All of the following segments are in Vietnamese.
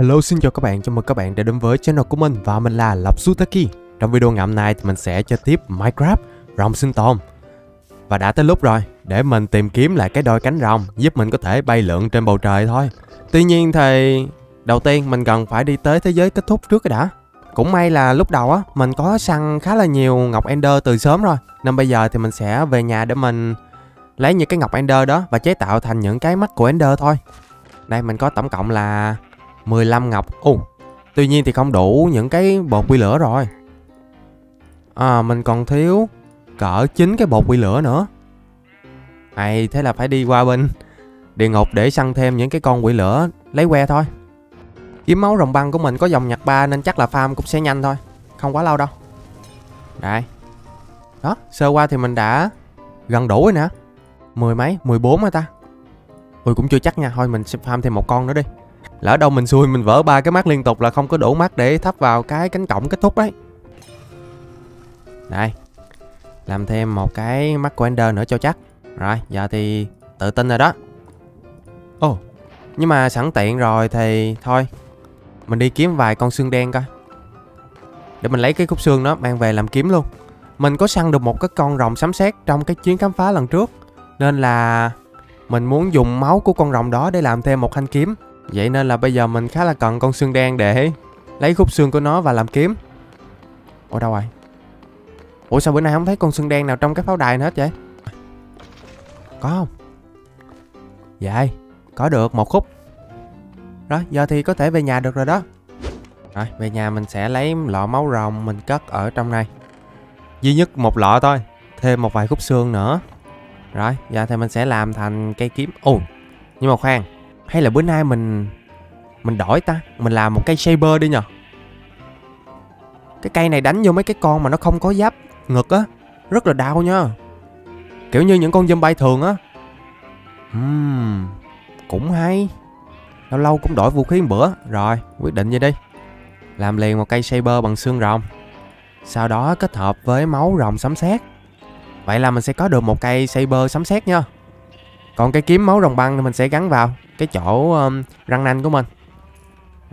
Hello xin chào các bạn, chào mừng các bạn đã đến với channel của mình và mình là Lập Sutaki. Trong video ngày hôm nay thì mình sẽ chơi tiếp Minecraft Rồng sinh tồn. Và đã tới lúc rồi để mình tìm kiếm lại cái đôi cánh rồng giúp mình có thể bay lượn trên bầu trời thôi. Tuy nhiên thì đầu tiên mình cần phải đi tới thế giới kết thúc trước đã. Cũng may là lúc đầu á mình có săn khá là nhiều ngọc Ender từ sớm rồi. Nên bây giờ thì mình sẽ về nhà để mình lấy những cái ngọc Ender đó và chế tạo thành những cái mắt của Ender thôi. Đây mình có tổng cộng là 15 ngọc. Ồ Tuy nhiên thì không đủ những cái bột quy lửa rồi. À mình còn thiếu Cỡ 9 cái bột quy lửa nữa. Hay thế là phải đi qua bên Địa ngục để săn thêm những cái con quỷ lửa Lấy que thôi. Kiếm máu rồng băng của mình có dòng nhạc ba Nên chắc là farm cũng sẽ nhanh thôi Không quá lâu đâu. Đây. Đó sơ qua thì mình đã Gần đủ rồi nè. Mười mấy, 14 rồi ta? Ui cũng chưa chắc nha. Thôi mình sẽ farm thêm một con nữa đi. Lỡ đâu mình xui mình vỡ ba cái mắt liên tục là không có đủ mắt để thắp vào cái cánh cổng kết thúc đấy. Đây Làm thêm một cái mắt của Ender nữa cho chắc. Rồi giờ thì tự tin rồi đó. Ồ oh, Nhưng mà sẵn tiện rồi thì thôi Mình đi kiếm vài con xương đen coi. Để mình lấy cái khúc xương đó mang về làm kiếm luôn. Mình có săn được một cái con rồng sấm sét trong cái chuyến khám phá lần trước Nên là mình muốn dùng máu của con rồng đó để làm thêm một thanh kiếm. Vậy nên là bây giờ mình khá là cần con xương đen để lấy khúc xương của nó và làm kiếm. Ủa, đâu rồi? Ủa, sao bữa nay không thấy con xương đen nào trong cái pháo đài hết vậy? Có không? Dạ Có được, một khúc. Rồi, giờ thì có thể về nhà được rồi đó. Rồi, về nhà mình sẽ lấy lọ máu rồng Mình cất ở trong này Duy nhất một lọ thôi, Thêm một vài khúc xương nữa. Rồi, giờ thì mình sẽ làm thành cây kiếm. Ồ, Nhưng mà khoan hay là bữa nay mình Mình đổi ta? Mình làm một cây saber đi nhờ. Cái cây này đánh vô mấy cái con mà nó không có giáp ngực á Rất là đau nha. Kiểu như những con bay thường á. Uhm, Cũng hay. Lâu lâu cũng đổi vũ khí một bữa. Rồi quyết định vậy đi. Làm liền một cây saber bằng xương rồng. Sau đó kết hợp với máu rồng sấm sét. Vậy là mình sẽ có được một cây saber sấm sét nha. Còn cây kiếm máu rồng băng thì mình sẽ gắn vào cái chỗ um, răng nanh của mình.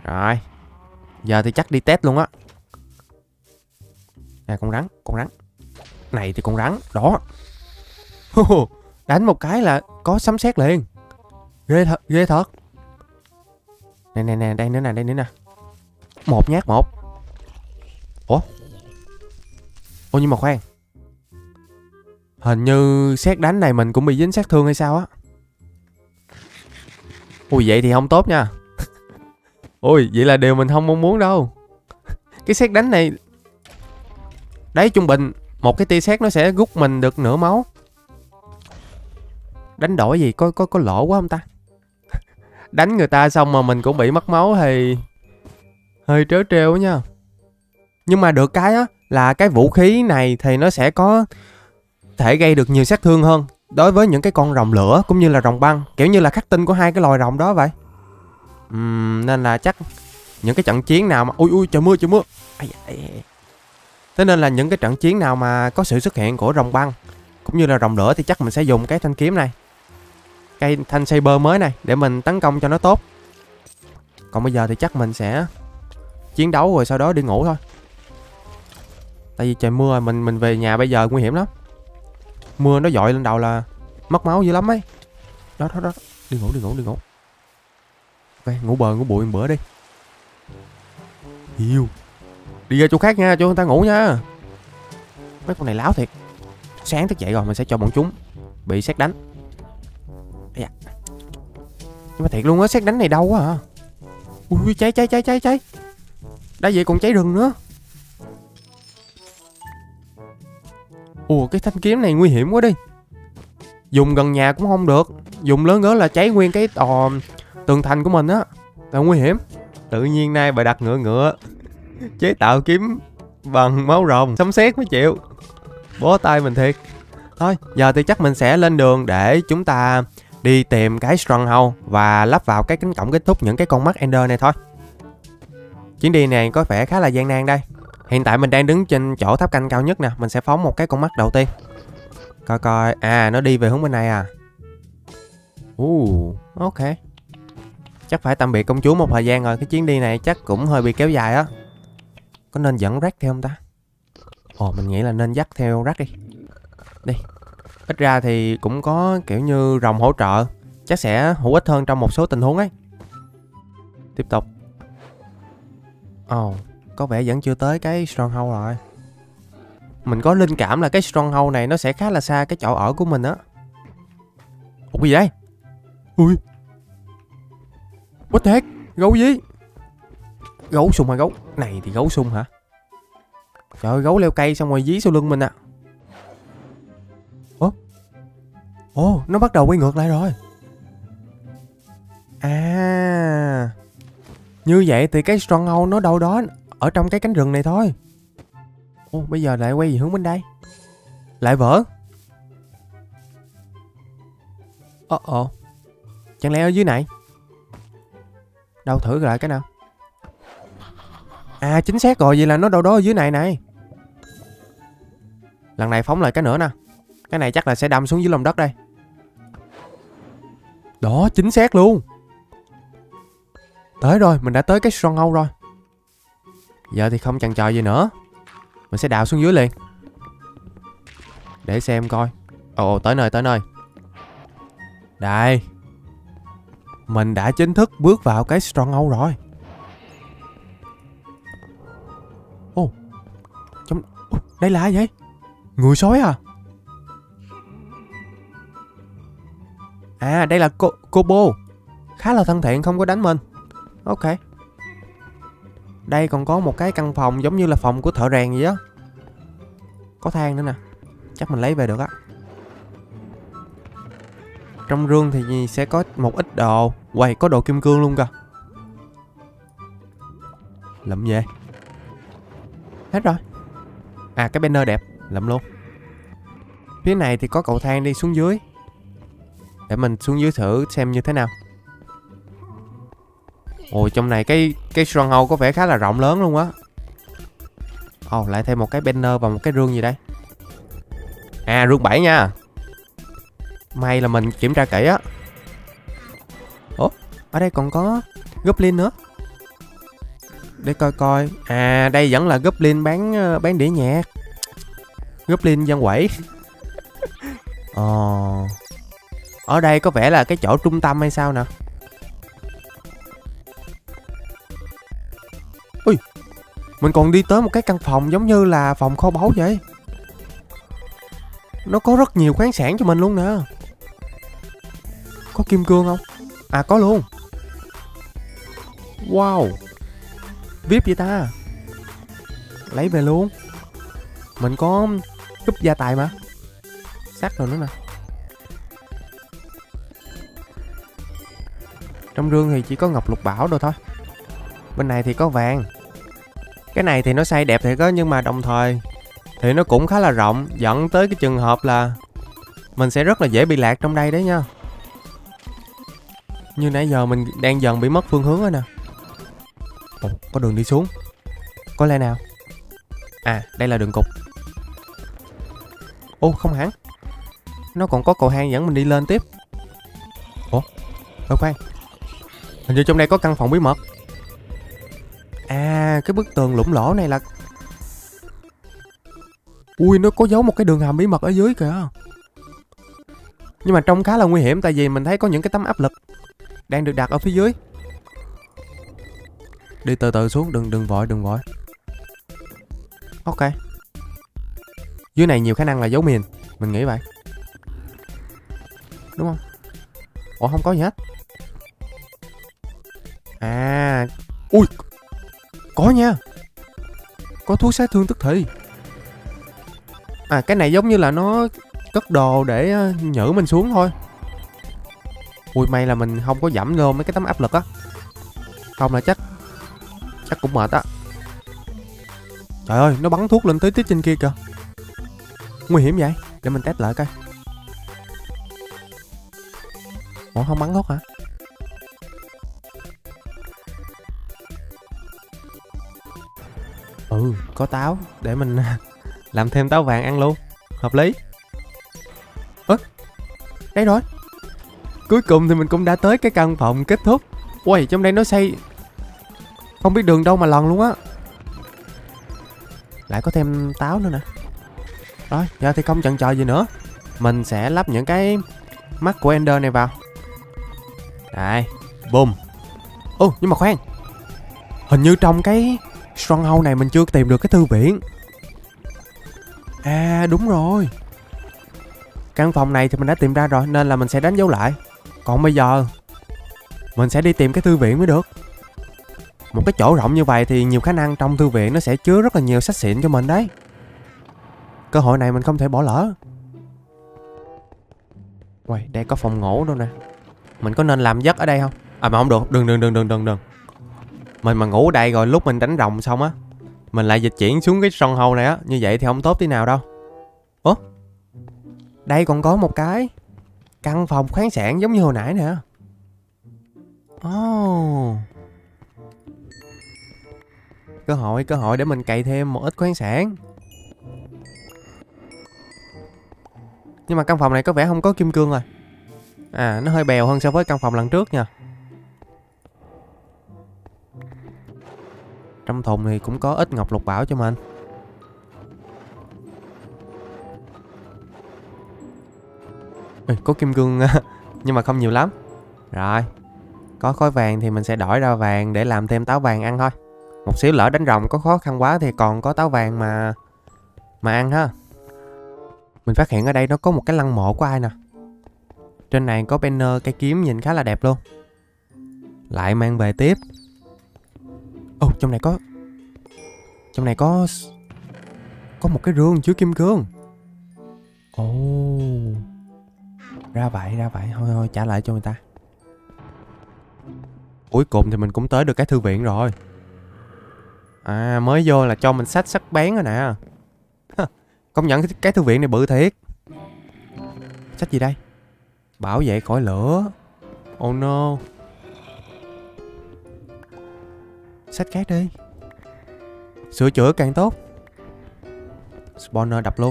Rồi giờ thì chắc đi test luôn á. Nè con rắn con rắn. Này thì con rắn đó. Đánh một cái là có sấm sét liền. Ghê thật ghê thật. Nè nè nè đây nữa nè đây nữa nè. Một nhát một. Ủa? Ủa nhưng mà khoan. Hình như xét đánh này mình cũng bị dính sát thương hay sao á? Ui, vậy thì không tốt nha. Ui vậy là điều mình không mong muốn đâu. Cái xét đánh này, Đấy, trung bình, Một cái tia xét nó sẽ rút mình được nửa máu. Đánh đổi gì? Có có có lỗ quá không ta? Đánh người ta xong mà mình cũng bị mất máu thì Hơi trớ trêu nha. Nhưng mà được cái á, Là cái vũ khí này thì nó sẽ có Thể gây được nhiều sát thương hơn đối với những cái con rồng lửa cũng như là rồng băng kiểu như là khắc tinh của hai cái loài rồng đó vậy. Uhm, nên là chắc những cái trận chiến nào mà ui ui trời mưa trời mưa. Ai, ai, ai. thế nên là những cái trận chiến nào mà có sự xuất hiện của rồng băng cũng như là rồng lửa thì chắc mình sẽ dùng cái thanh kiếm này cây thanh saber mới này để mình tấn công cho nó tốt. Còn bây giờ thì chắc mình sẽ chiến đấu rồi sau đó đi ngủ thôi. Tại vì trời mưa mình mình về nhà bây giờ nguy hiểm lắm. Mưa nó dội lên đầu là mất máu dữ lắm ấy. Đó đó đó. Đi ngủ đi ngủ đi ngủ. Ok, ngủ bờ, ngủ bụi một bữa đi. Hiu. Đi ra chỗ khác nha cho người ta ngủ nha. Mấy con này láo thiệt. Sáng thức dậy rồi mình sẽ cho bọn chúng Bị xét đánh. Dạ. Nhưng mà thiệt luôn á xét đánh này đâu quá à. Ui, cháy cháy cháy cháy cháy. Đã vậy còn cháy rừng nữa. Ủa, cái thanh kiếm này nguy hiểm quá đi. Dùng gần nhà cũng không được. Dùng lớn nữa là cháy nguyên cái tò tường thành của mình á. Là nguy hiểm. Tự nhiên nay bà đặt ngựa ngựa, Chế tạo kiếm bằng máu rồng, Sấm sét mới chịu. Bó tay mình thiệt. Thôi, giờ thì chắc mình sẽ lên đường để chúng ta đi tìm cái Stronghold và lắp vào cái cánh cổng kết thúc những cái con mắt Ender này thôi. Chuyến đi này có vẻ khá là gian nan đây. Hiện tại mình đang đứng trên chỗ tháp canh cao nhất nè Mình sẽ phóng một cái con mắt đầu tiên. Coi coi À nó đi về hướng bên này à. Uh, ok. Chắc phải tạm biệt công chúa một thời gian rồi Cái chuyến đi này chắc cũng hơi bị kéo dài á. Có nên dẫn rác theo không ta? Ồ mình nghĩ là nên dắt theo rác đi. Đi. Ít ra thì cũng có kiểu như rồng hỗ trợ Chắc sẽ hữu ích hơn trong một số tình huống ấy. Tiếp tục. Ồ. oh, có vẻ vẫn chưa tới cái stronghold rồi. Mình có linh cảm là cái stronghold này Nó sẽ khá là xa cái chỗ ở của mình á. Ủa gì đây Ui. What the heck? Gấu gì? Gấu sung hả gấu? Này thì gấu sung hả? Trời ơi, gấu leo cây xong rồi dí sau lưng mình à. Ủa? Ồ, nó bắt đầu quay ngược lại rồi. À. Như vậy thì cái stronghold nó đâu đó ở trong cái cánh rừng này thôi. Ồ bây giờ lại quay về hướng bên đây. Lại vỡ. Ồ ồ Chẳng lẽ ở dưới này? Đâu thử lại cái nào. À chính xác rồi, Vậy là nó đâu đó ở dưới này này. Lần này phóng lại cái nữa nè. Cái này chắc là sẽ đâm xuống dưới lòng đất đây. Đó, chính xác luôn. Tới rồi, Mình đã tới cái stronghold rồi. Giờ thì không chần chờ gì nữa. Mình sẽ đào xuống dưới liền. Để xem coi. Ồ tới nơi tới nơi. Đây. Mình đã chính thức bước vào cái stronghold rồi. Ồ Trong Đây là ai vậy? Người sói à? À đây là cô, cô Bo, Khá là thân thiện không có đánh mình. Ok. Đây còn có một cái căn phòng giống như là phòng của thợ rèn gì á. Có thang nữa nè. Chắc mình lấy về được á. Trong rương thì sẽ có một ít đồ. Quầy có đồ kim cương luôn kìa. Lụm về. Hết rồi. À cái banner đẹp. Lụm luôn. Phía này thì có cầu thang đi xuống dưới. Để mình xuống dưới thử xem như thế nào. Ồ, trong này cái cái stronghold có vẻ khá là rộng lớn luôn á. Ồ, lại thêm một cái banner và một cái rương gì đây? À rương 7 nha. May là mình kiểm tra kỹ á. Ủa, ở đây còn có Goblin nữa. Để coi coi. À đây vẫn là Goblin bán ờ, bán đĩa nhạc. Goblin dân quẩy. Ồ ờ. Ở đây có vẻ là cái chỗ trung tâm hay sao nè? Mình còn đi tới một cái căn phòng giống như là phòng kho báu vậy. Nó có rất nhiều khoáng sản cho mình luôn nè. Có kim cương không? À có luôn. Wow. VIP vậy ta. Lấy về luôn. Mình có cúp gia tài mà. Sắt rồi nữa nè. Trong rương thì chỉ có ngọc lục bảo đâu thôi. Bên này thì có vàng. Cái này thì nó xây đẹp thiệt á Nhưng mà đồng thời Thì nó cũng khá là rộng Dẫn tới cái trường hợp là Mình sẽ rất là dễ bị lạc trong đây đấy nha. Như nãy giờ mình đang dần bị mất phương hướng rồi nè. Ồ, có đường đi xuống. Có lẽ nào? À đây là đường cục Ô không hẳn. Nó còn có cầu hang dẫn mình đi lên tiếp. Ủa? Đâu khoan. Hình như trong đây có căn phòng bí mật. À cái bức tường lủng lỗ này là Ui, nó có giấu một cái đường hầm bí mật ở dưới kìa. Nhưng mà trông khá là nguy hiểm, Tại vì mình thấy có những cái tấm áp lực Đang được đặt ở phía dưới. Đi từ từ xuống, đừng đừng vội đừng vội. Ok. Dưới này nhiều khả năng là giấu miền Mình nghĩ vậy. Đúng không? Ủa, không có gì hết. À Ui có nha. Có thuốc sát thương tức thì. À cái này giống như là nó Cất đồ để ờ, nhử mình xuống thôi. Ui, may là mình không có giảm vô mấy cái tấm áp lực á. Không là chắc Chắc cũng mệt á. Trời ơi, nó bắn thuốc lên tới tít trên kia kìa. Nguy hiểm vậy? Để mình test lại coi. Ủa, không bắn thuốc hả? Ừ có táo. Để mình à, làm thêm táo vàng ăn luôn. Hợp lý. Ơ, Đây rồi. Cuối cùng thì mình cũng đã tới cái căn phòng kết thúc. Ui trong đây nó xây Không biết đường đâu mà lần luôn á. Lại có thêm táo nữa nè. Rồi, giờ thì không chần chờ gì nữa. Mình sẽ lắp những cái mắt của Ender này vào. Đây Boom Ô, nhưng mà khoan. Hình như trong cái Stronghold này mình chưa tìm được cái thư viện. À đúng rồi. Căn phòng này thì mình đã tìm ra rồi Nên là mình sẽ đánh dấu lại. Còn bây giờ Mình sẽ đi tìm cái thư viện mới được. Một cái chỗ rộng như vậy thì nhiều khả năng trong thư viện nó sẽ chứa rất là nhiều sách xịn cho mình đấy. Cơ hội này mình không thể bỏ lỡ. Uầy, đây có phòng ngủ đâu nè. Mình có nên làm giấc ở đây không? À mà không được, đừng đừng đừng đừng đừng đừng. Mình mà ngủ đây rồi lúc mình đánh rồng xong á Mình lại dịch chuyển xuống cái sân hầu này á Như vậy thì không tốt tí nào đâu. Ủa? Đây còn có một cái Căn phòng khoáng sản giống như hồi nãy nè. Oh. Cơ hội, cơ hội để mình cày thêm một ít khoáng sản. Nhưng mà căn phòng này có vẻ không có kim cương rồi À nó hơi bèo hơn so với căn phòng lần trước nha. Thùng thì cũng có ít ngọc lục bảo cho mình Ê, Có kim cương nhưng mà không nhiều lắm. Rồi Có khối vàng thì mình sẽ đổi ra vàng để làm thêm táo vàng ăn thôi. Một xíu lỡ đánh rồng có khó khăn quá thì còn có táo vàng mà Mà ăn ha. Mình phát hiện ở đây nó có một cái lăng mộ của ai nè. Trên này có banner cây kiếm nhìn khá là đẹp luôn. Lại mang về tiếp. Ồ oh, trong này có trong này có Có một cái rương chứa kim cương. Ồ. Oh. Ra vậy ra vậy. Thôi thôi trả lại cho người ta. Cuối cùng thì mình cũng tới được cái thư viện rồi. À mới vô là cho mình sách sắc bén rồi nè. Công nhận cái, thư viện này bự thiệt. Sách gì đây? Bảo vệ khỏi lửa. Oh no. Sách khác đi. Sửa chữa càng tốt. Spawner đập luôn.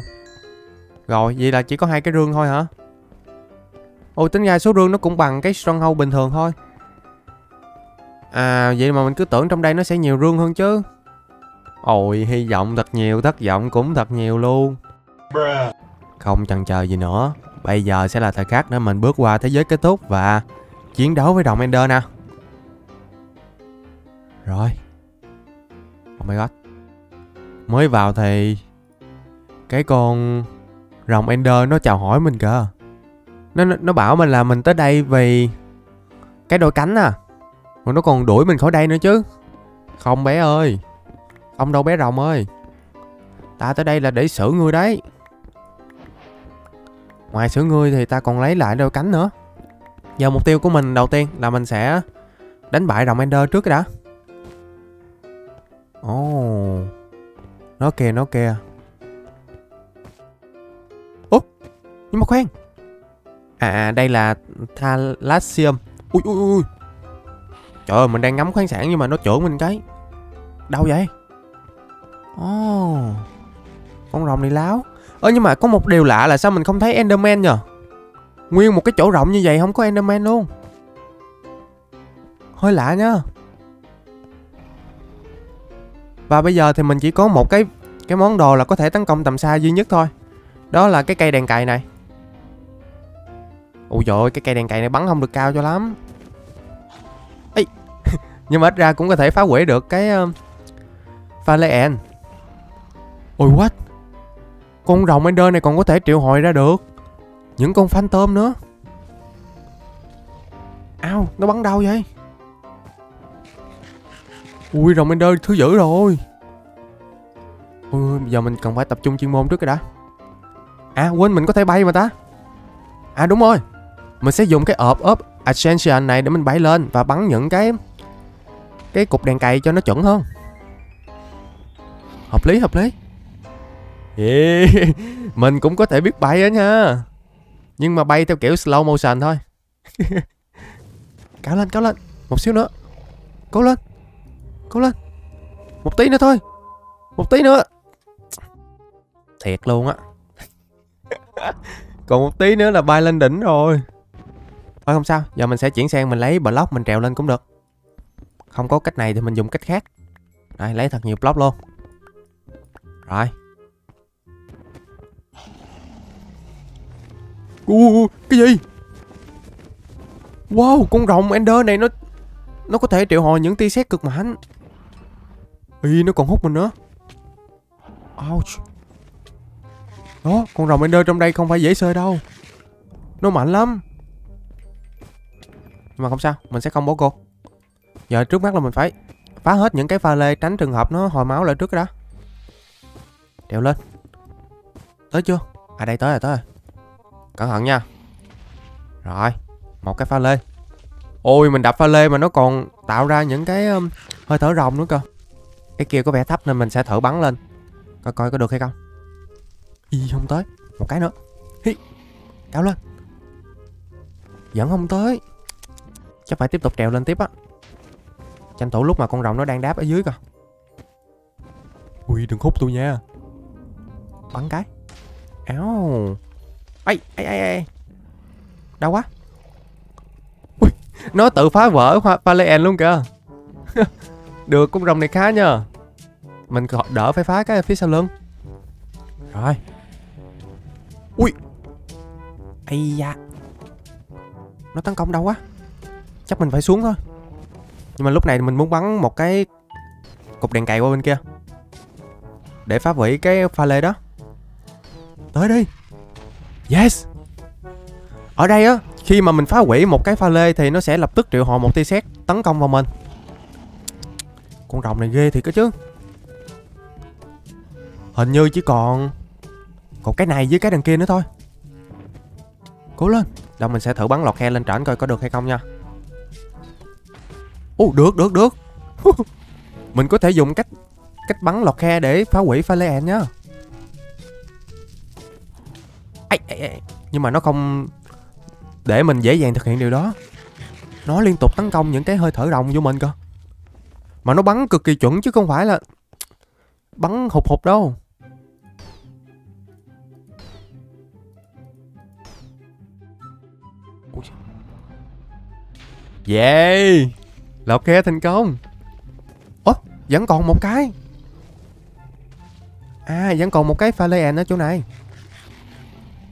Rồi, vậy là chỉ có hai cái rương thôi hả? Ôi tính ra số rương nó cũng bằng cái stronghold bình thường thôi. À vậy mà mình cứ tưởng trong đây nó sẽ nhiều rương hơn chứ. Ôi, hy vọng thật nhiều, thất vọng cũng thật nhiều luôn. Không chần chờ gì nữa. Bây giờ sẽ là thời khắc để mình bước qua thế giới kết thúc và chiến đấu với đồng Ender nè. Rồi. Oh my god. Mới vào thì Cái con rồng Ender nó chào hỏi mình kìa. Nó, nó bảo mình là mình tới đây vì Cái đôi cánh à. Mà nó còn đuổi mình khỏi đây nữa chứ. Không bé ơi. Ông đâu bé rồng ơi. Ta tới đây là để xử ngươi đấy. Ngoài xử ngươi thì ta còn lấy lại đôi cánh nữa. Giờ mục tiêu của mình đầu tiên là mình sẽ Đánh bại rồng Ender trước cái đã. Nó kìa nó kìa. Úp Nhưng mà khoan. À, à đây là Thalassium. Ui ui ui Trời ơi mình đang ngắm khoáng sản nhưng mà nó trưởng mình cái. Đâu vậy? Ồ. Oh, Con rồng này láo. Ơ nhưng mà có một điều lạ là sao mình không thấy Enderman nhờ? Nguyên một cái chỗ rộng như vậy không có Enderman luôn. Hơi lạ nhá và bây giờ thì mình chỉ có một cái Cái món đồ là có thể tấn công tầm xa duy nhất thôi. Đó là cái cây đèn cày này. Ôi dồi cái cây đèn cày này bắn không được cao cho lắm. Ê Nhưng mà ít ra cũng có thể phá hủy được cái uh, Pha Ôi what? Con rồng Ender này còn có thể triệu hồi ra được. Những con phantom nữa. Ao Nó bắn đâu vậy? Ui rồng Ender thứ dữ rồi. Ui giờ mình cần phải tập trung chuyên môn trước cái đã. À quên mình có thể bay mà ta. À đúng rồi. Mình sẽ dùng cái ộp ốp Ascension này để mình bay lên Và bắn những cái Cái cục đèn cày cho nó chuẩn hơn. Hợp lý hợp lý. Yeah. Mình cũng có thể biết bay á nha. Nhưng mà bay theo kiểu slow motion thôi. Cao lên, cao lên. Một xíu nữa. Cố lên. Cố lên. Một tí nữa thôi. Một tí nữa. Thiệt luôn á. Còn một tí nữa là bay lên đỉnh rồi. Thôi không sao Giờ mình sẽ chuyển sang mình lấy block mình trèo lên cũng được. Không có cách này thì mình dùng cách khác. Đây lấy thật nhiều block luôn. Rồi. Ủa, cái gì? Wow con rồng Ender này nó Nó có thể triệu hồi những tia sét cực mạnh. Ý nó còn hút mình nữa. Ouch. Đó con rồng Ender trong đây không phải dễ sơi đâu. Nó mạnh lắm. Nhưng mà không sao Mình sẽ không bỏ cô. Giờ trước mắt là mình phải Phá hết những cái pha lê tránh trường hợp nó hồi máu lại trước đó. Đèo lên. Tới chưa? À đây tới rồi tới rồi. Cẩn thận nha. Rồi Một cái pha lê. Ôi mình đập pha lê mà nó còn tạo ra những cái um, hơi thở rồng nữa cơ. Cái kia có vẻ thấp nên mình sẽ thử bắn lên. Coi coi có được hay không. Y không tới. Một cái nữa. Hi. Cao lên. Vẫn không tới. Chắc phải tiếp tục trèo lên tiếp á. Tranh thủ lúc mà con rồng nó đang đáp ở dưới cơ Ui đừng hút tôi nha. Bắn cái. Áo. Ây, ây, ây, ây. Đau quá. Ui, nó tự phá vỡ Palean luôn kìa. Được, con rồng này khá nha. Mình đỡ phải phá cái phía sau lưng. Rồi. Ui. Ây da. Nó tấn công đâu quá. Chắc mình phải xuống thôi. Nhưng mà lúc này mình muốn bắn một cái cục đèn cày qua bên kia. Để phá hủy cái pha lê đó. Tới đi. Yes Ở đây á Khi mà mình phá hủy một cái pha lê Thì nó sẽ lập tức triệu hồi một tia sét Tấn công vào mình con rồng này ghê thiệt đó chứ. Hình như chỉ còn Còn cái này với cái đằng kia nữa thôi. Cố lên Đâu mình sẽ thử bắn lọt khe lên trển coi có được hay không nha. Ồ được được được. Mình có thể dùng cách Cách bắn lọt khe để phá hủy pha lê nhá. Ấy ây, ây. Nhưng mà nó không để mình dễ dàng thực hiện điều đó. Nó liên tục tấn công những cái hơi thở rồng vô mình cơ. Mà nó bắn cực kỳ chuẩn chứ không phải là Bắn hụt hụt đâu. Yeah Là ok thành công. Ủa, vẫn còn một cái. À vẫn còn một cái pha lê ở chỗ này.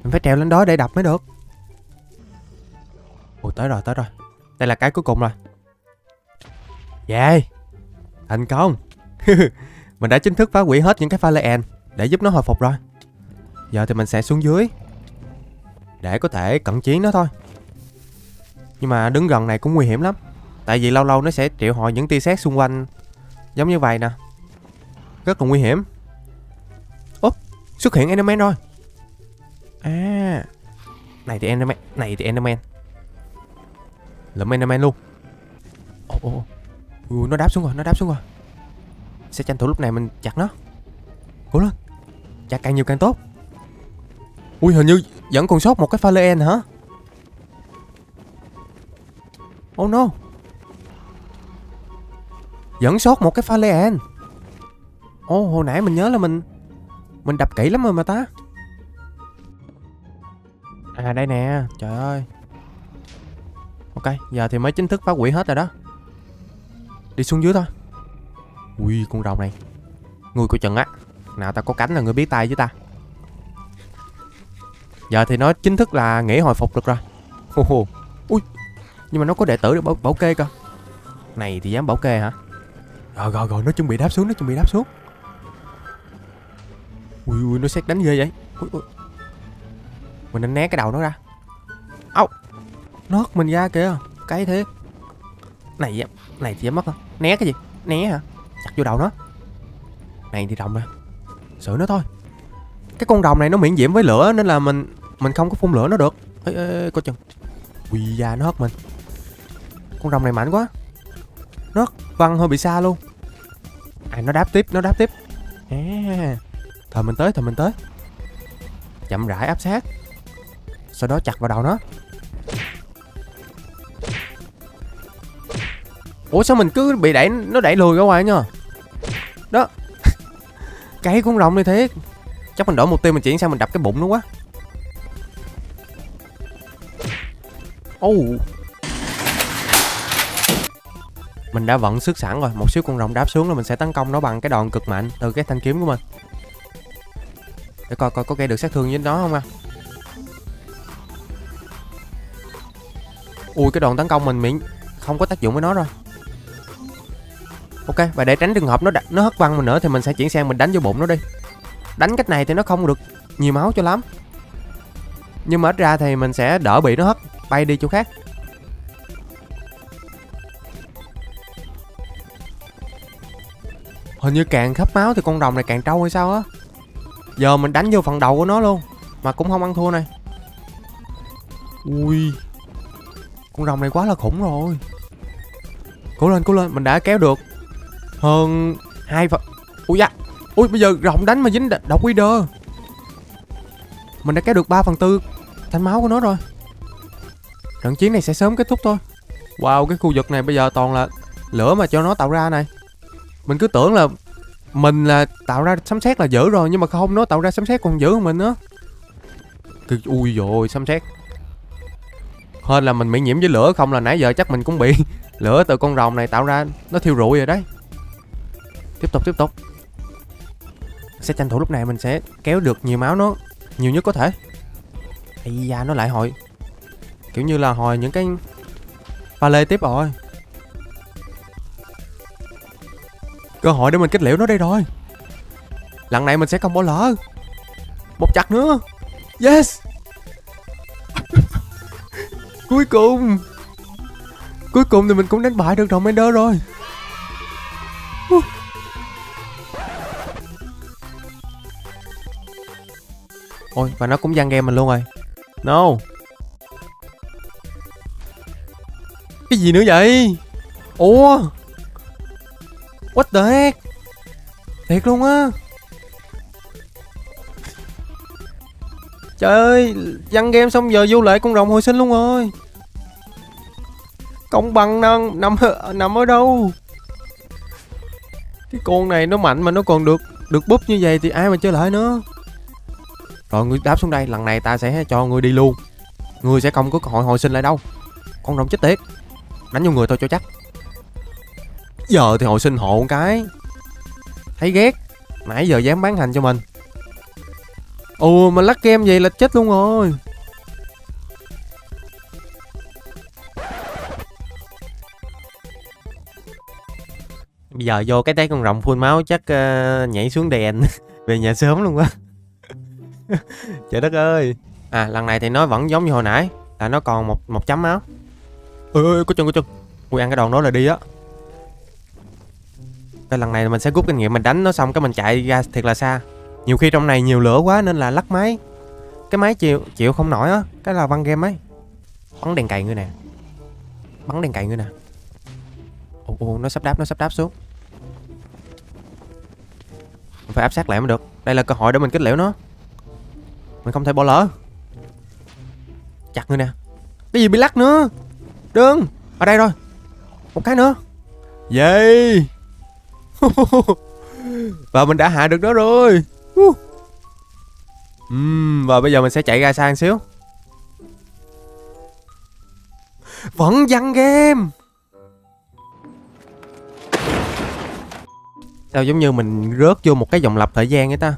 Mình phải trèo lên đó để đập mới được. Ủa tới rồi tới rồi. Đây là cái cuối cùng rồi. Yeah Thành công. Mình đã chính thức phá hủy hết những cái pha lê Để giúp nó hồi phục rồi. Giờ thì mình sẽ xuống dưới Để có thể cận chiến nó thôi. Nhưng mà đứng gần này cũng nguy hiểm lắm, Tại vì lâu lâu nó sẽ triệu hồi những tia sét xung quanh Giống như vậy nè. Rất là nguy hiểm. Úp, Xuất hiện Enderman rồi. À Này thì Enderman, Này thì Enderman. Lượm Enderman luôn. Ồ ồ. Ui, nó đáp xuống rồi, nó đáp xuống rồi. Sẽ tranh thủ lúc này mình chặt nó. Cố lên. Chặt càng nhiều càng tốt. Ui hình như vẫn còn sót một cái pha lê hả? Oh no. Vẫn sót một cái pha lê ô oh, hồi nãy mình nhớ là mình Mình đập kỹ lắm rồi mà ta. À đây nè, trời ơi. Ok, giờ thì mới chính thức phá hủy hết rồi đó. Đi xuống dưới thôi. Ui, con rồng này. Người của chừng á Nào ta có cánh là người biết tay với ta. Giờ thì nó chính thức là nghỉ hồi phục được rồi. Ui Nhưng mà nó có đệ tử được bảo, bảo kê cơ. Này thì dám bảo kê hả? Rồi rồi rồi nó chuẩn bị đáp xuống Nó chuẩn bị đáp xuống. Ui ui nó xét đánh ghê vậy. Ui, ui. Mình nên né cái đầu nó ra. Âu Nó hất mình ra kìa. Cái thế. Này này thì dám mất không Né cái gì? Né hả? Chặt vô đầu nó. Này thì rồng nè. Xử nó thôi. Cái con rồng này nó miễn nhiễm với lửa Nên là mình Mình không có phun lửa nó được. Ê, ê, ê coi chừng. Quỳ già nó hất mình. Con rồng này mạnh quá. Nó văng hơi bị xa luôn. À nó đáp tiếp Nó đáp tiếp. À, Thời mình tới Thời mình tới. Chậm rãi áp sát. Sau đó chặt vào đầu nó. Ủa, sao mình cứ bị đẩy Nó đẩy lùi ra ngoài nha Đó. Cái con rồng này thiệt. Chắc mình đổi mục tiêu mình chuyển sang mình đập cái bụng nó quá. Ô oh. Mình đã vận sức sẵn rồi. Một xíu con rồng đáp xuống là mình sẽ tấn công nó bằng cái đòn cực mạnh Từ cái thanh kiếm của mình. Để coi coi có gây được sát thương với nó không à? Ui, cái đòn tấn công mình miễn không có tác dụng với nó rồi. Ok, và để tránh trường hợp nó nó hất văng mình nữa Thì mình sẽ chuyển sang mình đánh vô bụng nó đi. Đánh cách này thì nó không được nhiều máu cho lắm. Nhưng mà ít ra thì mình sẽ đỡ bị nó hất, Bay đi chỗ khác. Hình như càng khắp máu thì con rồng này càng trâu hay sao á. Giờ mình đánh vô phần đầu của nó luôn, Mà cũng không ăn thua này. Ui, Con rồng này quá là khủng rồi. Cố lên cố lên, Mình đã kéo được. Hơn hai phần Ui da. Ui, bây giờ rồng đánh mà dính độc quy đơ Mình đã kéo được 3 phần tư Thanh máu của nó rồi. Trận chiến này sẽ sớm kết thúc thôi. Wow, cái khu vực này bây giờ toàn là Lửa mà cho nó tạo ra này. Mình cứ tưởng là mình là tạo ra sấm sét là dữ rồi, nhưng mà không, nó tạo ra sấm sét còn dữ hơn mình nữa. Cứ ui rồi sấm sét. Hơn là mình bị nhiễm với lửa không là nãy giờ chắc mình cũng bị lửa từ con rồng này tạo ra, nó thiêu rụi rồi đấy tiếp tục tiếp tục. Sẽ tranh thủ lúc này mình sẽ kéo được nhiều máu nó nhiều nhất có thể. Ây da, nó lại hồi. Kiểu như là hồi những cái pha lê tiếp rồi. Cơ hội để mình kết liễu nó đây rồi. Lần này mình sẽ không bỏ lỡ. Một chặt nữa. Yes! Cuối cùng. Cuối cùng thì mình cũng đánh bại được đồng Ender rồi. Ôi và nó cũng giăng game mình luôn rồi. No. Cái gì nữa vậy? Ủa? What the heck? Thiệt luôn á. Trời ơi Văn game xong giờ vô lệ con rồng hồi sinh luôn rồi. Công bằng năng nằm, nằm ở đâu? Cái con này nó mạnh mà nó còn được Được búp như vậy thì ai mà chơi lại nữa? Rồi ngươi đáp xuống đây Lần này ta sẽ cho ngươi đi luôn. Ngươi sẽ không có cơ hội hồi sinh lại đâu. Con rồng chết tiệt. Đánh vô người tôi cho chắc. Giờ thì hồi sinh hộ một cái. Thấy ghét. Nãy giờ dám bán hành cho mình. Ồ mà lắc game vậy là chết luôn rồi. Bây giờ vô cái tay con rồng phun máu chắc uh, nhảy xuống đèn. Về nhà sớm luôn quá trời đất ơi. À lần này thì nó vẫn giống như hồi nãy, là nó còn một một chấm máu. Ơi có chân có chân. Ui, ăn cái đòn đó là đi á. Cái lần này mình sẽ rút kinh nghiệm, mình đánh nó xong cái mình chạy ra thiệt là xa. Nhiều khi trong này nhiều lửa quá nên là lắc máy. Cái máy chịu chịu không nổi á, cái là văng game ấy. Bắn đèn cày ngươi nè. Bắn đèn cày ngươi nè. Ồ ồ, nó sắp đáp, nó sắp đáp xuống. Mình phải áp sát lại mới được. Đây là cơ hội để mình kết liễu nó mình không thể bỏ lỡ. Chặt ngươi nè. Cái gì bị lắc nữa? Đừng. Ở đây rồi một cái nữa. Vậy. Và mình đã hạ được nó rồi. Uhm, Và bây giờ mình sẽ chạy ra xa xíu. Vẫn văng game. Sao giống như mình rớt vô một cái dòng lặp thời gian vậy ta?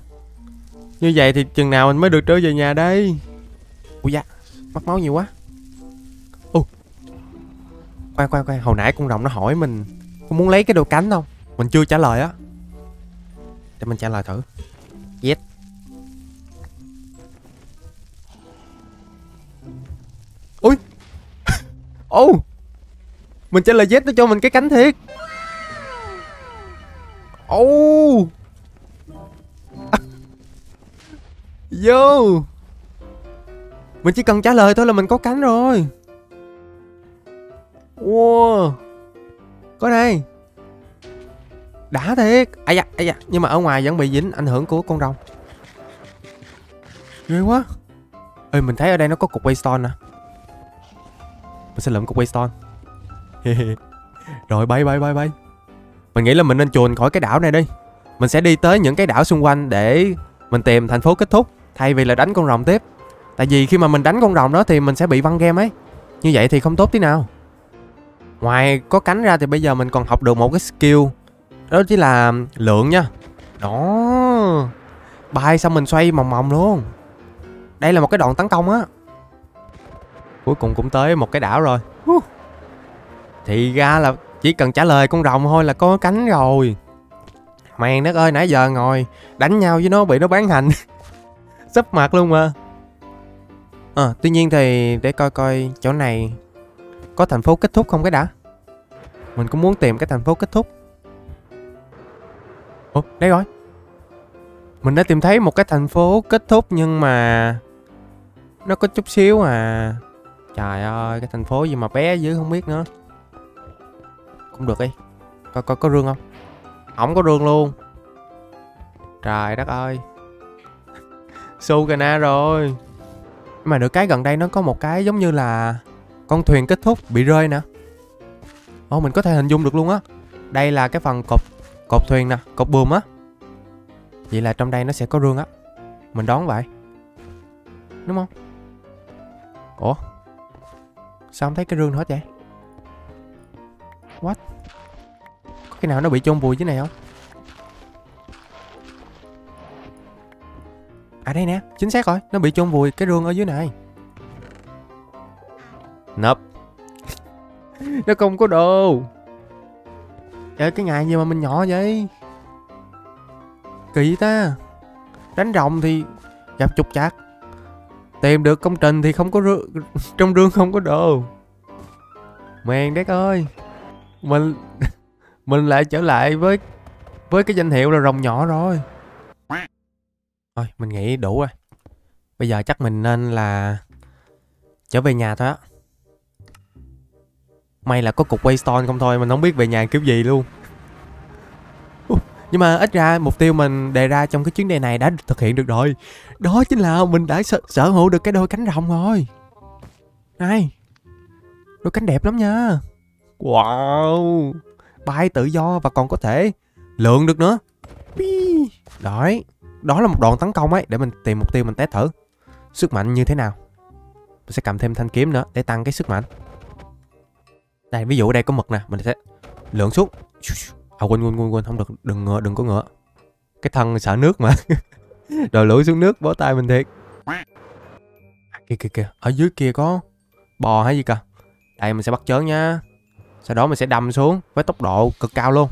Như vậy thì chừng nào mình mới được trở về nhà đây? Ui da Mất máu nhiều quá. Ồ Khoan khoan khoan Hồi nãy con rồng nó hỏi mình Có muốn lấy cái đồ cánh không? Mình chưa trả lời á. Để mình trả lời thử. Yes Ui Ô. Oh. Mình trả lời yes nó cho mình cái cánh thiệt. Ô. oh. Vô. Mình chỉ cần trả lời thôi là mình có cánh rồi. Wow. Có đây. Đã thiệt. Ai da ai da. Nhưng mà ở ngoài vẫn bị dính ảnh hưởng của con rồng. Ghê quá. Ê, mình thấy ở đây nó có cục waystone nè. Mình sẽ lượm cục waystone. Rồi, bay bay bay bay. Mình nghĩ là mình nên chuồn khỏi cái đảo này đi. Mình sẽ đi tới những cái đảo xung quanh để mình tìm thành phố kết thúc thay vì là đánh con rồng tiếp. Tại vì khi mà mình đánh con rồng đó thì mình sẽ bị văng game ấy. Như vậy thì không tốt tí nào. Ngoài có cánh ra thì bây giờ mình còn học được một cái skill. Đó chính là lượng nha. Đó. Bay xong mình xoay mòng mòng luôn. Đây là một cái đoạn tấn công á. Cuối cùng cũng tới một cái đảo rồi. Thì ra là chỉ cần trả lời con rồng thôi là có cánh rồi. Mèn đất ơi, nãy giờ ngồi đánh nhau với nó bị nó bán hành. Sắp mặt luôn mà. À, Tuy nhiên thì để coi coi chỗ này có thành phố kết thúc không cái đã. Mình cũng muốn tìm cái thành phố kết thúc. Ủa đây rồi. Mình đã tìm thấy một cái thành phố kết thúc nhưng mà Nó có chút xíu à. Trời ơi cái thành phố gì mà bé dữ không biết nữa. Cũng được đi. Coi coi có rương không? Không có rương luôn. Trời đất ơi. Sugana rồi. Mà được cái gần đây nó có một cái giống như là Con thuyền kết thúc bị rơi nè. Ồ, mình có thể hình dung được luôn á. Đây là cái phần cột cột thuyền nè, Cột buồm á. Vậy là trong đây nó sẽ có rương á. Mình đoán vậy. Đúng không? Ủa? Sao không thấy cái rương hết vậy? What? Có cái nào nó bị chôn vùi dưới này không? À đây nè, chính xác rồi, nó bị chôn vùi cái rương ở dưới này. Nấp. nó không có đồ. Trời cái ngày gì mà mình nhỏ vậy? Kỳ ta. Đánh rồng thì gặp trục chặt. Tìm được công trình thì không có rương, trong rương không có đồ. Mèn đét ơi. Mình mình lại trở lại với với cái danh hiệu là rồng nhỏ rồi. Thôi mình nghĩ đủ rồi. Bây giờ chắc mình nên là Trở về nhà thôi á. May là có cục Waystone không thôi Mình không biết về nhà kiểu gì luôn. Nhưng mà ít ra mục tiêu mình đề ra trong cái chuyến đi này đã thực hiện được rồi. Đó chính là mình đã sở, sở hữu được cái đôi cánh rồng rồi. Này Đôi cánh đẹp lắm nha. Wow Bay tự do và còn có thể lượn được nữa. Đấy đó là một đòn tấn công ấy để mình tìm mục tiêu mình test thử. Sức mạnh như thế nào? Mình sẽ cầm thêm thanh kiếm nữa để tăng cái sức mạnh. Đây ví dụ ở đây có mực nè mình sẽ lượn xuống. À quên quên quên quên không được đừng ngựa đừng có ngựa. Cái thân sợ nước mà. Rồi lủi xuống nước bó tay mình thiệt. À, kìa kìa kìa ở dưới kia có bò hay gì cả đây mình sẽ bắt chớn nha sau đó mình sẽ đâm xuống với tốc độ cực cao luôn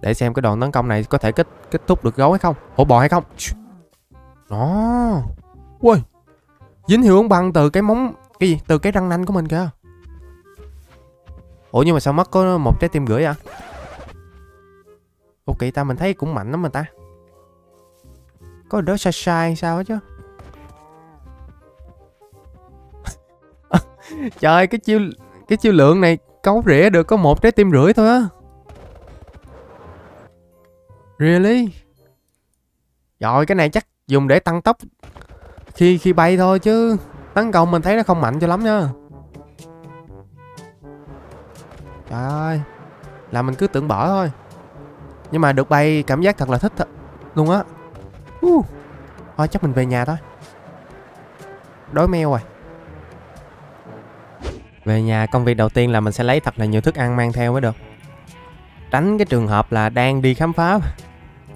để xem cái đòn tấn công này có thể kết kết thúc được gấu hay không. Hổ bò hay không? Đó. Ui Dính hiệu ứng băng từ cái móng, Cái gì? Từ cái răng nanh của mình kìa. Ủa, nhưng mà sao mất có một trái tim gửi à Ok ta, mình thấy cũng mạnh lắm mà ta. Có đứa sai sai sao hết chứ? Trời cái chiêu Cái chiêu lượng này cấu rỉa được có một trái tim rưỡi thôi á. Really? Rồi, cái này chắc dùng để tăng tốc khi khi bay thôi chứ tấn công mình thấy nó không mạnh cho lắm nha. Trời ơi. Là mình cứ tưởng bỏ thôi. Nhưng mà được bay, cảm giác thật là thích thật luôn á. Uh. Thôi, chắc mình về nhà thôi. Đói meo rồi. Về nhà, công việc đầu tiên là mình sẽ lấy thật là nhiều thức ăn mang theo mới được. Tránh cái trường hợp là đang đi khám phá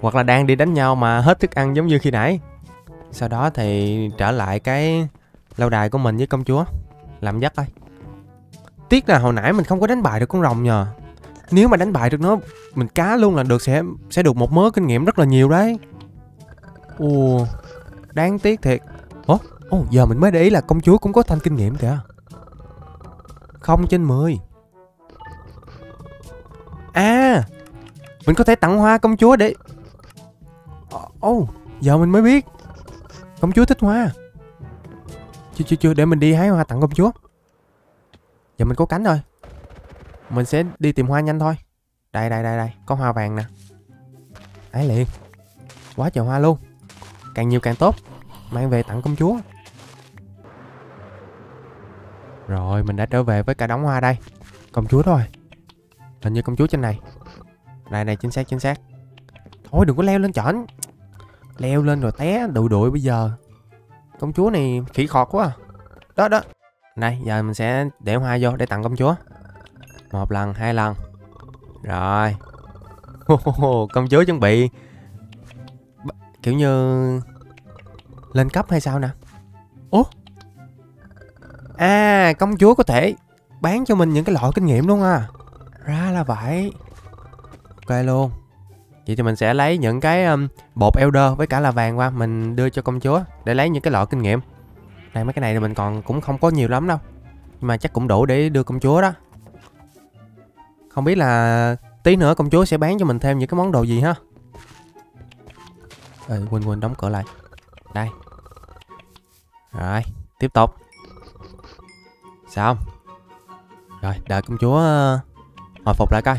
hoặc là đang đi đánh nhau mà hết thức ăn giống như khi nãy. Sau đó thì trở lại cái lâu đài của mình với công chúa, làm dắt thôi. Tiếc là hồi nãy mình không có đánh bại được con rồng nhờ. Nếu mà đánh bại được nó mình cá luôn là được sẽ sẽ được một mớ kinh nghiệm rất là nhiều đấy. Ồ, đáng tiếc thiệt. Ủa? Ồ, giờ mình mới để ý là công chúa cũng có thanh kinh nghiệm kìa. Không trên 10 à mình có thể tặng hoa công chúa để Ồ, oh, giờ mình mới biết. Công chúa thích hoa. Chưa chưa chưa, để mình đi hái hoa tặng công chúa. Giờ mình có cánh rồi Mình sẽ đi tìm hoa nhanh thôi. Đây đây đây đây, có hoa vàng nè. Ái liền. Quá trời hoa luôn. Càng nhiều càng tốt. Mang về tặng công chúa. Rồi, mình đã trở về với cả đống hoa đây. Công chúa thôi. Hình như công chúa trên này. Đây này, chính xác chính xác. Thôi đừng có leo lên trển Leo lên rồi té đụi đụi bây giờ. Công chúa này khỉ khọt quá à. Đó đó. Này giờ mình sẽ để hoa vô để tặng công chúa. Một lần, hai lần. Rồi. Công chúa chuẩn bị. Kiểu như Lên cấp hay sao nè? Ủa? À công chúa có thể Bán cho mình những cái loại kinh nghiệm luôn à. Ra là vậy. Ok luôn. Vậy thì mình sẽ lấy những cái um, bột elder với cả là vàng qua Mình đưa cho công chúa để lấy những cái lọ kinh nghiệm. Đây mấy cái này thì mình còn cũng không có nhiều lắm đâu Nhưng mà chắc cũng đủ để đưa công chúa đó. Không biết là tí nữa công chúa sẽ bán cho mình thêm những cái món đồ gì ha? Ê, quên quên đóng cửa lại. Đây. Rồi tiếp tục. Xong. Rồi đợi công chúa ờ, hồi phục lại coi.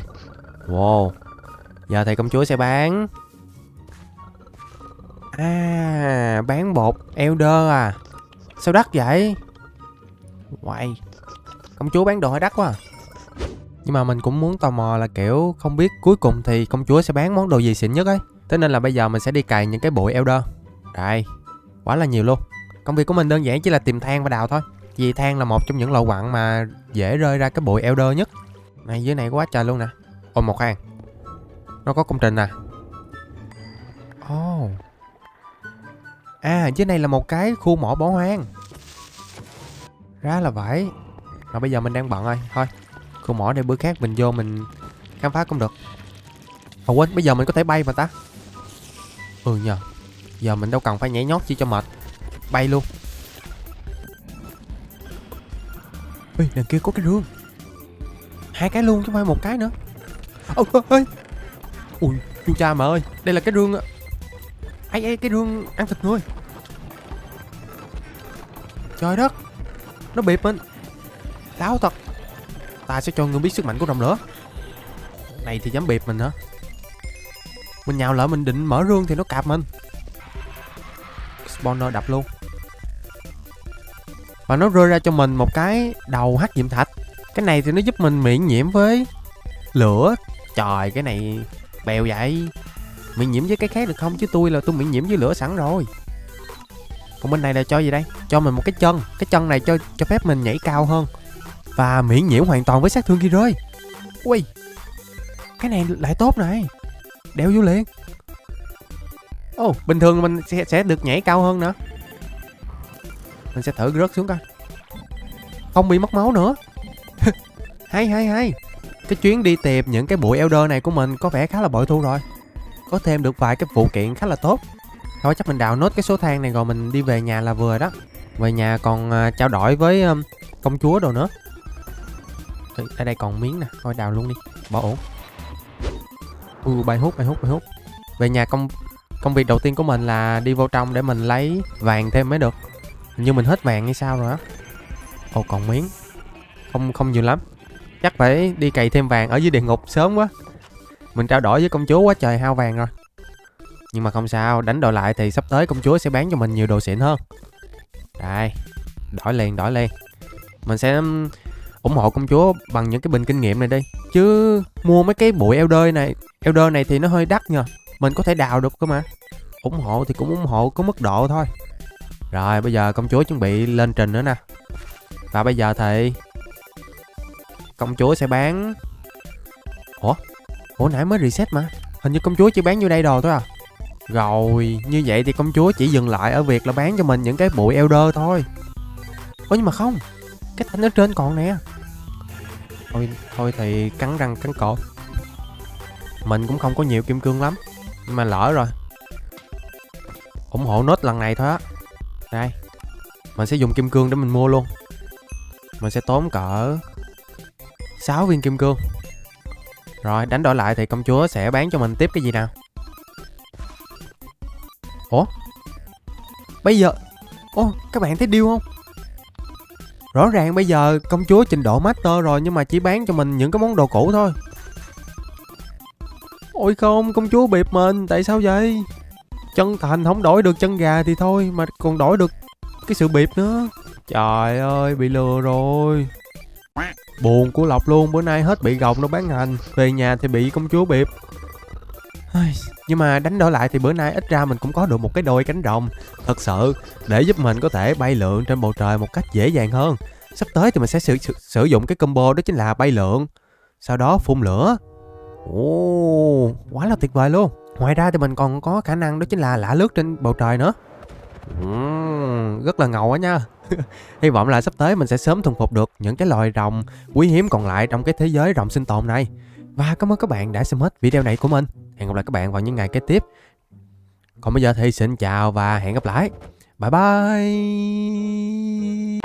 Wow. Giờ thì công chúa sẽ bán. À bán bột elder à? Sao đắt vậy? Quay Công chúa bán đồ hơi đắt quá à. Nhưng mà mình cũng muốn tò mò là, kiểu, Không biết cuối cùng thì công chúa sẽ bán món đồ gì xịn nhất ấy. Thế nên là bây giờ mình sẽ đi cày những cái bụi elder. Đây, Quá là nhiều luôn. Công việc của mình đơn giản chỉ là tìm than và đào thôi. Vì than là một trong những lò quặng mà dễ rơi ra cái bụi elder nhất. Này, dưới này quá trời luôn nè. Ôi, một khoan nó có công trình à? Ồ oh. À dưới này là một cái khu mỏ bỏ hoang. Ra là vậy Rồi bây giờ mình đang bận rồi. Thôi, Khu mỏ này bữa khác mình vô mình khám phá cũng được. Ồ quên, bây giờ mình có thể bay mà ta. Ừ nhờ. Giờ mình đâu cần phải nhảy nhót chi cho mệt. Bay luôn. Ê, đằng kia có cái rương. Hai cái luôn chứ không phải một cái nữa. Ôi ơi Ui chu cha mà ơi, Đây là cái rương ấy ấy, cái rương ăn thịt người Trời đất, Nó bịp mình Đau thật. Ta sẽ cho ngươi biết sức mạnh của rồng lửa. Này thì dám bịp mình hả? Mình nhào lỡ mình định mở rương thì nó cạp mình. Spawner đập luôn. Và nó rơi ra cho mình một cái đầu hắc diệm thạch. Cái này thì nó giúp mình miễn nhiễm với lửa. Trời, cái này bèo vậy? Mày nhiễm với cái khác được không? Chứ tôi là tôi miễn nhiễm với lửa sẵn rồi. Còn bên này là cho gì đây? Cho mình một cái chân. Cái chân này cho cho phép mình nhảy cao hơn. Và miễn nhiễm hoàn toàn với sát thương khi rơi. Ui! Cái này lại tốt này. Đeo vô liền. Ồ oh, bình thường mình sẽ, sẽ được nhảy cao hơn nữa. Mình sẽ thử rớt xuống coi. Không bị mất máu nữa. Hay hay hay cái chuyến đi tìm những cái bụi elder này của mình có vẻ khá là bội thu rồi. Có thêm được vài cái phụ kiện khá là tốt. Thôi chắc mình đào nốt cái số thang này rồi mình đi về nhà là vừa đó. Về nhà còn à, trao đổi với công chúa đồ nữa. Ở đây còn miếng nè, thôi đào luôn đi, bỏ ổn Ừ, bay hút, bay hút, bay hút. Về nhà công công việc đầu tiên của mình là đi vô trong để mình lấy vàng thêm mới được. Hình như mình hết vàng hay sao rồi á. Ồ còn miếng. Không không nhiều lắm. Chắc phải đi cày thêm vàng ở dưới địa ngục sớm quá. Mình trao đổi với công chúa quá trời hao vàng rồi. Nhưng mà không sao, Đánh đổi lại thì sắp tới công chúa sẽ bán cho mình nhiều đồ xịn hơn. Đây, Đổi liền đổi liền. Mình sẽ um, ủng hộ công chúa bằng những cái bình kinh nghiệm này đi. Chứ mua mấy cái bụi elder này Elder này thì nó hơi đắt nha Mình có thể đào được cơ mà. Ủng hộ thì cũng ủng hộ có mức độ thôi. Rồi, bây giờ công chúa chuẩn bị lên trình nữa nè. Và bây giờ thì Công chúa sẽ bán. Ủa? Ủa nãy mới reset mà. Hình như công chúa chỉ bán như đây đồ thôi à? Rồi Như vậy thì công chúa chỉ dừng lại ở việc là bán cho mình những cái bụi elder thôi. Ủa nhưng mà không. Cái thanh ở trên còn nè. Thôi, thôi thì cắn răng cắn cổ. Mình cũng không có nhiều kim cương lắm Mà lỡ rồi. Ủng hộ nốt lần này thôi á. Đây. Mình sẽ dùng kim cương để mình mua luôn. Mình sẽ tốn cỡ 6 viên kim cương. Rồi, đánh đổi lại thì công chúa sẽ bán cho mình tiếp cái gì nào? Ủa? Bây giờ Ồ các bạn thấy điêu không? Rõ ràng bây giờ công chúa trình độ master rồi Nhưng mà chỉ bán cho mình những cái món đồ cũ thôi. Ôi không, công chúa bịp mình, Tại sao vậy? Chân thành không đổi được chân gà thì thôi, Mà còn đổi được cái sự bịp nữa. Trời ơi, bị lừa rồi. Buồn của Lộc luôn, bữa nay hết bị gồng nó bán hành Về nhà thì bị công chúa biệp Nhưng mà đánh đổi lại thì bữa nay ít ra mình cũng có được một cái đôi cánh rồng Thật sự, để giúp mình có thể bay lượn trên bầu trời một cách dễ dàng hơn Sắp tới thì mình sẽ sử, sử, sử dụng cái combo đó chính là bay lượn sau đó phun lửa. Ồ, quá là tuyệt vời luôn. Ngoài ra thì mình còn có khả năng đó chính là lả lướt trên bầu trời nữa. Uhm, rất là ngầu á nha. Hy vọng là sắp tới mình sẽ sớm thuần phục được những cái loài rồng quý hiếm còn lại trong cái thế giới rồng sinh tồn này. Và cảm ơn các bạn đã xem hết video này của mình. Hẹn gặp lại các bạn vào những ngày kế tiếp. Còn bây giờ thì xin chào và hẹn gặp lại. Bye bye.